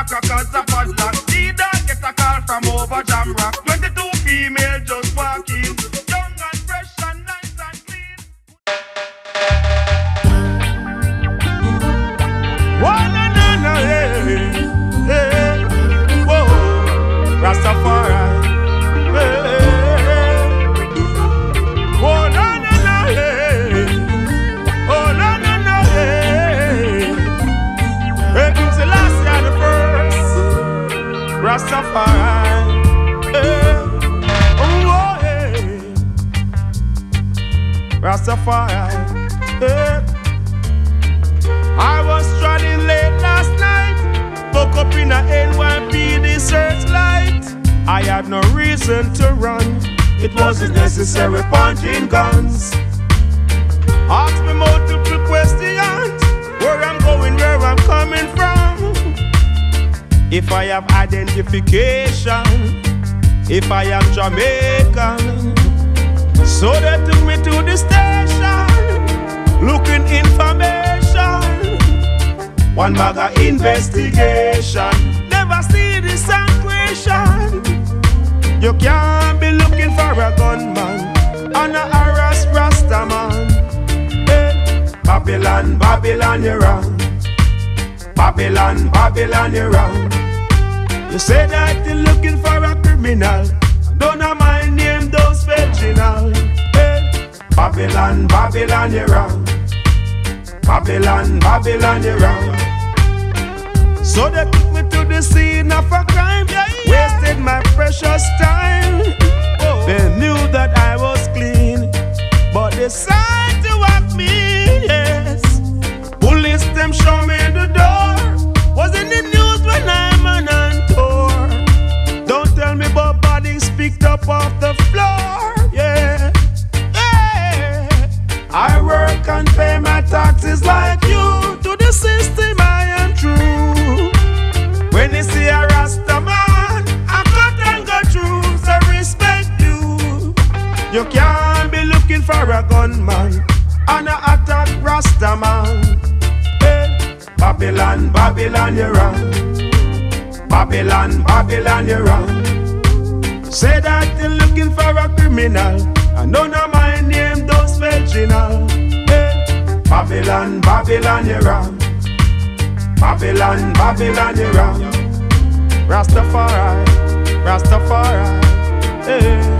a crackers a pastor. Leader get a call from over Jamrock? 22 female just walking. Young and fresh and nice and clean. One and whoa, Rastafari. Rastafari. Eh. Oh, eh. Rastafari. Eh. I was strolling late last night. Woke up in a NYPD searchlight. I had no reason to run. It wasn't necessary punching guns. Ask me multiple questions. Where I'm going, where I'm coming from. If I have identification. If I am Jamaican. So they took me to the station. Looking information. One bag of investigation. Never see this question. You can't be looking for a gunman and a harass Rasta man. Hey, Babylon, Babylon, you're wrong. Babylon, Babylon, you're wrong. You say that you're looking for a criminal. Don't know my name, don't spell original. Hey, Babylon, Babylon, you're wrong. Babylon, Babylon, you're wrong. So they took me to the scene of a crime. Yeah, yeah. Wasted my precious time. Oh. They knew that I was clean, but they decided to walk me. Yes, police them show me off the floor. Yeah, yeah. I work and pay my taxes like you. To the system, I am true. When you see a Rasta man, I cut and go through. So respect you. You can't be looking for a gunman and a attack Rasta man. Hey, Babylon, Babylon, you're wrong. Babylon, Babylon, you're wrong. Say that you're looking for a criminal. I know no my name, don't spell. Hey, Babylon, Babylon, you're wrong. Babylon, Babylon, you're wrong. Rastafari, Rastafari. Hey.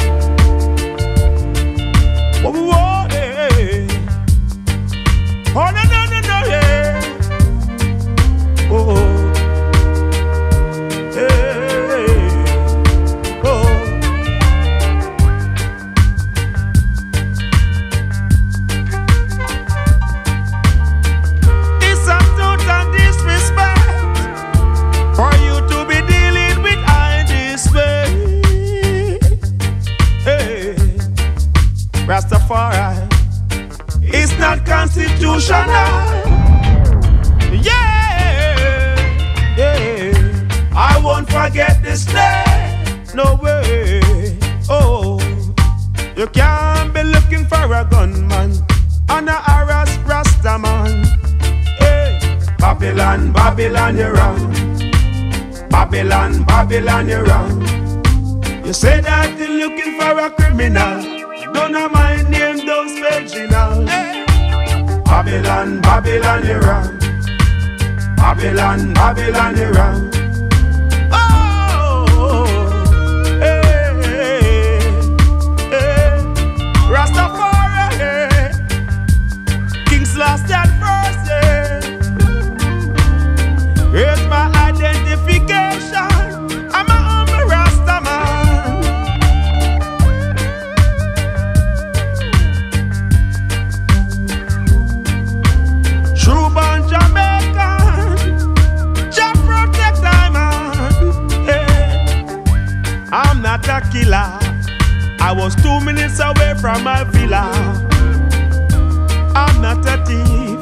Constitutional. Yeah, yeah. I won't forget this day. No way. Oh, you can't be looking for a gunman and a harass Rasta man. Hey, Babylon, Babylon, you're wrong. Babylon, Babylon, you're wrong. You say that you're looking for a criminal. Don't know my name, don't spell original. Hey. Babylon, Babylon, you're. Babylon, Babylon, you're from my villa. I'm not a thief.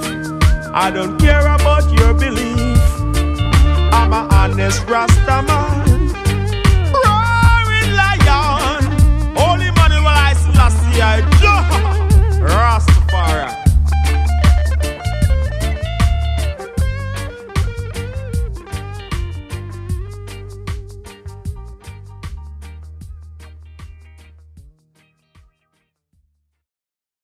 I don't care about your belief. I'm a honest Rasta man.